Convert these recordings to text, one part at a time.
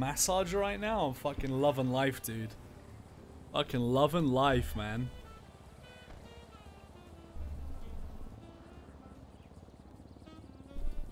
massager right now. I'm fucking loving life, dude. Fucking loving life, man.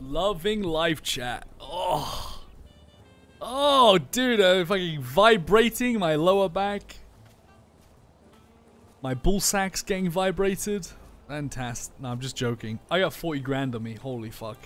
Loving life chat. Oh. Oh, dude, I'm fucking vibrating my lower back. My bull sack's getting vibrated. Fantastic. No, I'm just joking. I got 40 grand on me. Holy fuck.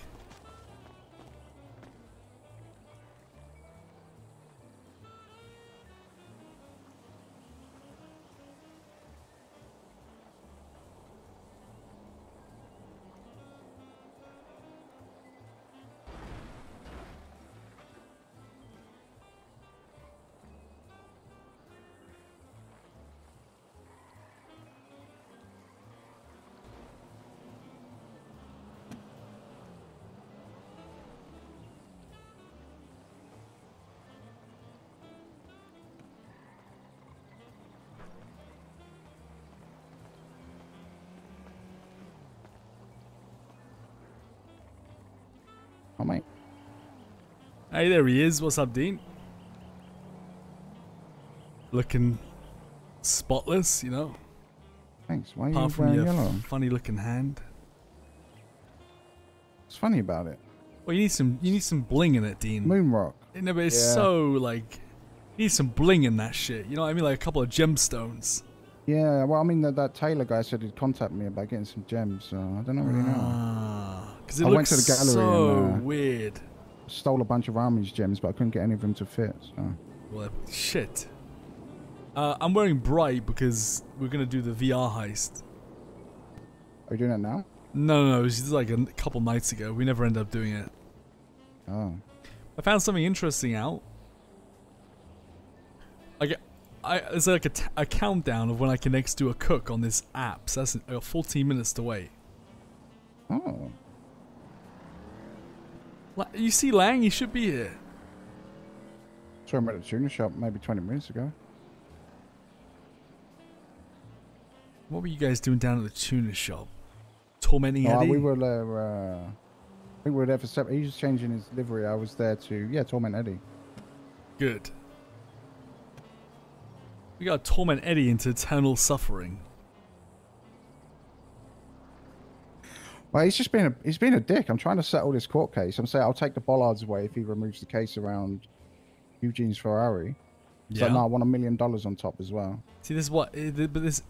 Oh, mate. Hey, there he is. What's up, Dean? Looking spotless, you know? Thanks. Why are Apart you from wearing your yellow? funny looking hand. What's funny about it? Well, you need some you need some bling in it, Dean. Moon rock. No, but it's Yeah. so like you need some bling in that shit. You know what I mean? Like a couple of gemstones. Yeah, well, I mean, that, that Taylor guy said he'd contact me about getting some gems, so I don't know really ah. know. Because it I went to the gallery so and, uh, weird. Stole a bunch of Army's gems, but I couldn't get any of them to fit, so. Well, shit. Uh, I'm wearing bright because we're gonna do the VR heist. Are you doing it now? No, no, no. It was just like a couple nights ago. We never end up doing it. Oh. I found something interesting out. Like, I there's like a, t- a countdown of when I can next do a cook on this app. So that's uh, 14 minutes to wait. Oh. You see, Lang, you should be here. Saw him at the tuna shop maybe 20 minutes ago. What were you guys doing down at the tuna shop? Tormenting Oh, Eddie? we were there, uh, I think we were there for seven. He was changing his livery. I was there to, yeah, torment Eddie. Good. We gotta torment Eddie into eternal suffering. Well, he's just been a he's been a dick. I'm trying to settle this court case. I'm saying I'll take the bollards away if he removes the case around Eugene's Ferrari. Yeah. no, I want a million dollars on top as well. See, this is what, eh, but this,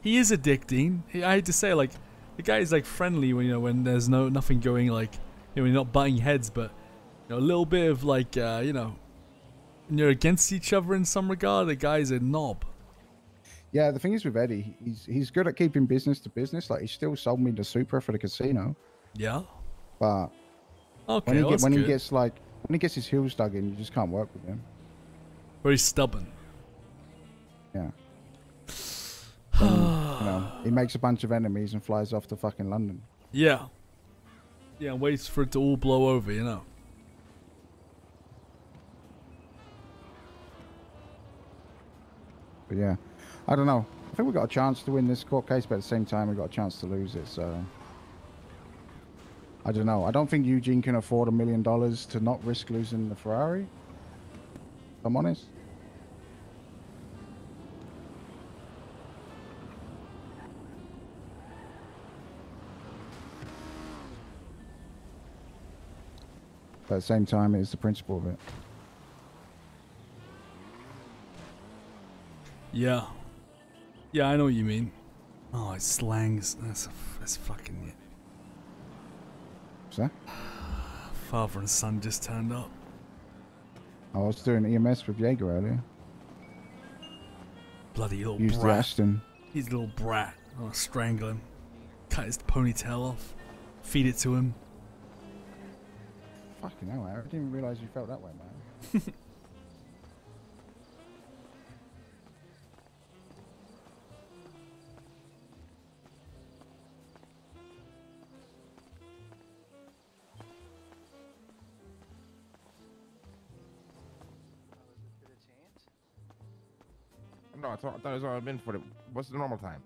he is a dick, Dean. I hate to say, like, the guy is like friendly when you know when there's no nothing going, like, you know, you're not butting heads, but you know, a little bit of like, uh, you know, when you're against each other in some regard. The guy's a knob. Yeah, the thing is with Eddie, he's he's good at keeping business to business. Like he still sold me the Supra for the casino, Yeah. but Okay. when he well, get, when he gets like when he gets his heels dug in, you just can't work with him. very stubborn. Yeah. Then, you know, he makes a bunch of enemies and flies off to fucking London. Yeah. Yeah, and waits for it to all blow over, you know. But yeah, I don't know. I think we've got a chance to win this court case, but at the same time, we've got a chance to lose it. So I don't know. I don't think Eugene can afford a million dollars to not risk losing the Ferrari. If I'm honest. But at the same time, it's the principle of it. Yeah. Yeah, I know what you mean. Oh, it slangs. That's that's fucking. What's that? Father and son just turned up. I was doing EMS with Jaeger earlier. Bloody little Used brat. Ashton. He's a little brat. I'll strangle him. Cut his ponytail off. Feed it to him. Fucking hell, Eric. I didn't realise you felt that way, man. No, I thought, I thought it was already been for the. What's the normal time?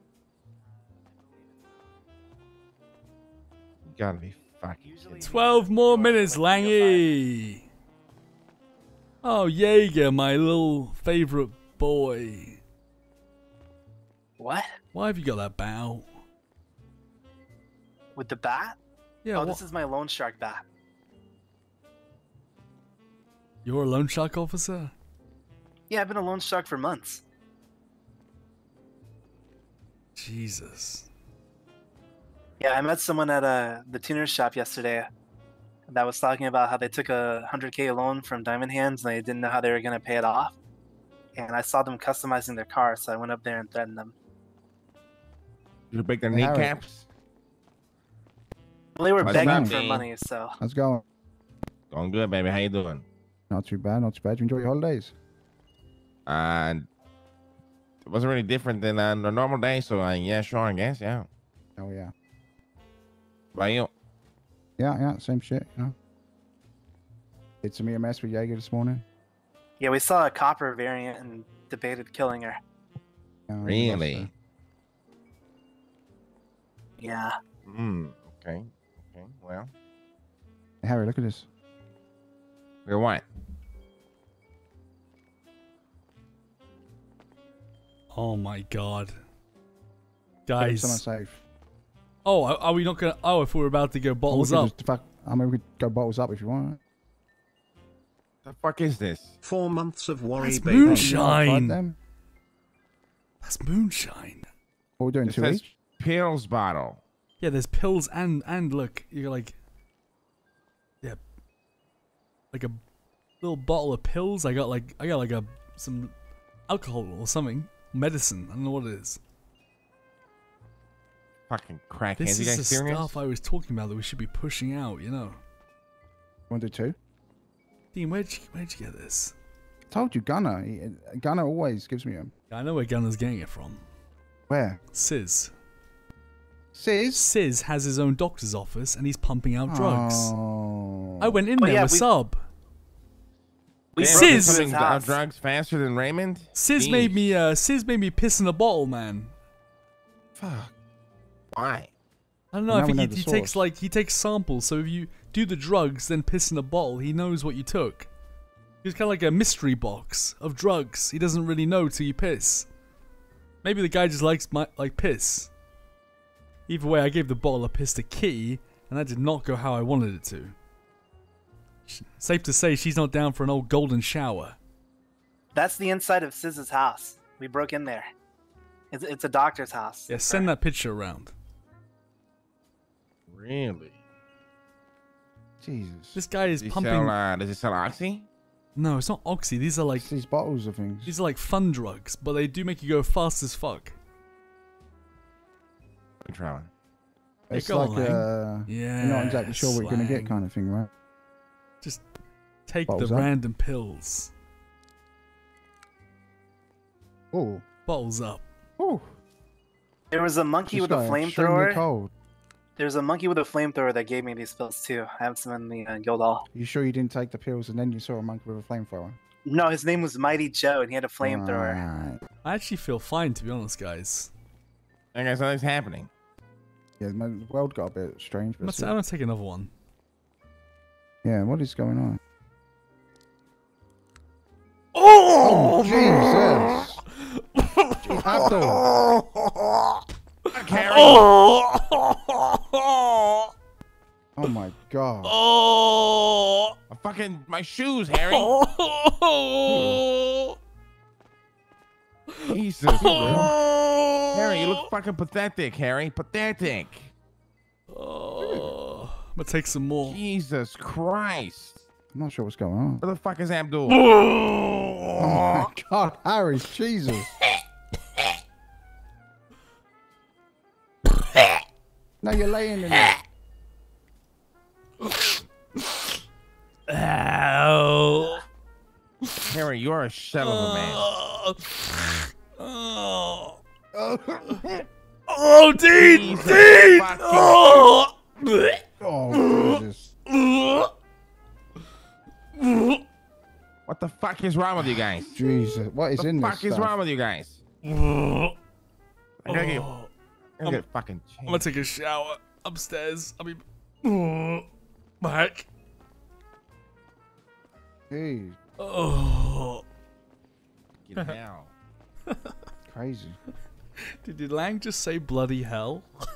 You gotta be fucking. kidding 12 more minutes, Langy. Oh, Jaeger, my little favorite boy. What? Why have you got that bow? With the bat? Yeah, oh, what? this is my loan shark bat. you're a loan shark officer? Yeah, I've been a loan shark for months. Jesus. Yeah, I met someone at uh, the tuner shop yesterday that was talking about how they took a 100k loan from Diamond Hands and they didn't know how they were going to pay it off. And I saw them customizing their car, so I went up there and threatened them. You break their Hey, kneecaps? Well, they were What's begging for money, so How's it going? Going good, baby. How you doing? Not too bad, not too bad. You enjoy your holidays? And it wasn't really different than uh, the normal day. So uh, yeah, sure, I guess. Yeah. Oh yeah. About you? Yeah, yeah, same shit, you know. Did some EMS with Jaeger this morning. yeah, we saw a copper variant and debated killing her. Yeah, Really? Yeah. Hmm. Okay. Okay. Well, Hey, Harry, look at this. We're what? Oh my god. Put it Guys. safe. Oh, are are we not gonna. Oh, if we're about to go bottles could up. just fuck- I mean, we could go bottles up if you want. The fuck is this? Four months of worry, That's baby. moonshine. Them. That's moonshine. What are we doing? It Two says each? pills bottle. Yeah, there's pills and and look, you're like, yeah, like a little bottle of pills. I got like I got like a some alcohol or something, medicine. I don't know what it is. Fucking crackheads. This is the serious? stuff I was talking about that we should be pushing out. You know, Want to do two? Dean, where'd you where'd you get this? Told you, Gunner. He, uh, Gunner always gives me them. I know where Gunner's getting it from. Where? Sizz. Sis? Sizz has his own doctor's office and he's pumping out drugs. Oh. I went in Oh, there yeah, with we- Sub. We Damn, broke Sizz- into pumping his uh, house. drugs faster than Raymond. Sizz Jeez. made me uh Sizz made me piss in a bottle, man. Fuck. Why? I don't know. Well, I think he, he takes like he takes samples. So if you do the drugs, then piss in a bottle, he knows what you took. He's kind of like a mystery box of drugs. He doesn't really know till you piss. Maybe the guy just likes my like piss. Either way, I gave the bottle of piss to Kitty, and that did not go how I wanted it to. Sh- Safe to say, she's not down for an old golden shower. That's the inside of Sizz's house. We broke in there. It's, it's a doctor's house. Yeah, send that picture around. Really? Jesus. This guy is Does pumping. sell? Uh, does he sell oxy? No, it's not oxy. These are like It's these bottles of things. these are like fun drugs, but they do make you go fast as fuck. I'm trying. It's go like on, Lang. uh, Yeah. you're not exactly sure what you're gonna get, kind of thing, right? Just take Bottles the up. random pills. Oh, Bottles up. oh. There was a monkey with a extremely flamethrower. Cold. There's a monkey with a flamethrower that gave me these pills too. I have some in the uh, guild hall. You sure you didn't take the pills and then you saw a monkey with a flamethrower? No, his name was Mighty Joe, and he had a flamethrower. Right. I actually feel fine, to be honest, guys. Okay, something's happening. Yeah, man, the world got a bit strange. But I'm gonna take another one. Yeah, what is going on? Oh, oh Jesus! Abdul! Carrie. Oh. oh my god! Oh, My fucking my shoes, Harry. oh, Jesus. Harry, you look fucking pathetic, Harry. Pathetic. I'm gonna take some more. Jesus Christ. I'm not sure what's going on. Where the fuck is Abdul? Oh my god, Harry, Jesus! now you're laying in it. Ow. Harry, you're a shell of a man. Oh, oh. oh Dean! Jesus Dean! Oh! Oh, the fuck is wrong with you guys? Jesus. What is What in the this fuck is stuff? wrong with you guys? I gotta get. I gotta get fucking I'm gonna take a shower upstairs. I mean, back. Jeez. Oh, Get hell. Crazy. did, did Lang just say bloody hell?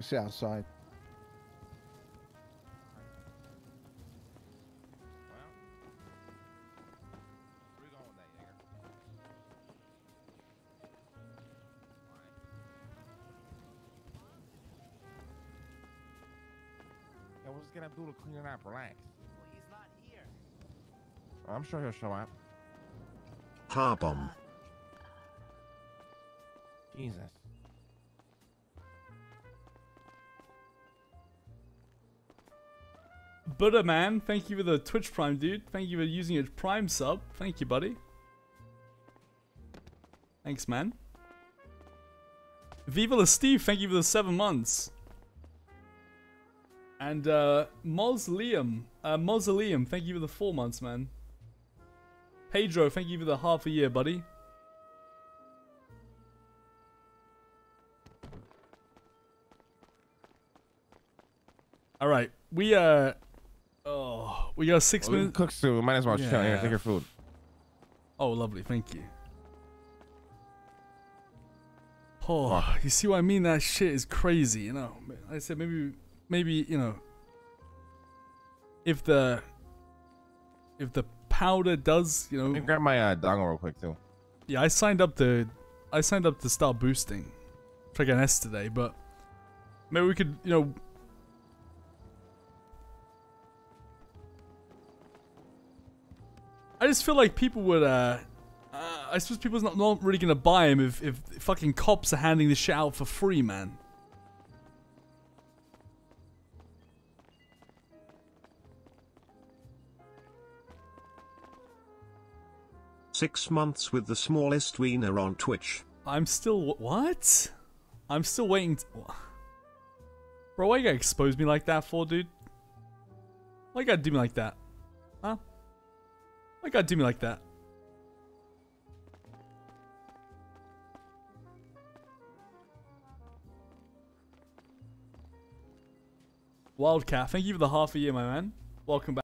Sit outside. What's gonna do clean it up? Relax. Well, he's not here. I'm sure he'll show up. Car bomb. Jesus. Buddha man, thank you for the Twitch Prime, dude. Thank you for using your Prime sub. Thank you, buddy. Thanks, man. Viva la Steve, thank you for the seven months. And uh Mausoleum, uh Mausoleum, thank you for the four months, man. Pedro, thank you for the half a year, buddy. All right, we uh, oh, we got six Well, we minutes. cook soon. Might as well chill here. Yeah. Take your food. Oh, lovely. Thank you. Oh, you see what I mean? That shit is crazy, you know. I said maybe, maybe you know, if the, if the powder does, you Let me know, grab my uh, dongle real quick too. yeah. I signed up to, I signed up to start boosting, Dragon S today, but maybe we could, you know. I just feel like people would, uh, uh, I suppose people's not, not really gonna buy him if, if fucking cops are handing this shit out for free, man. Six months with the smallest wiener on Twitch. I'm still what? I'm still waiting. Bro, why you gotta expose me like that for, dude? Why you gotta do me like that? Huh? Why you gotta do me like that? Wildcat, thank you for the half a year, my man. Welcome back.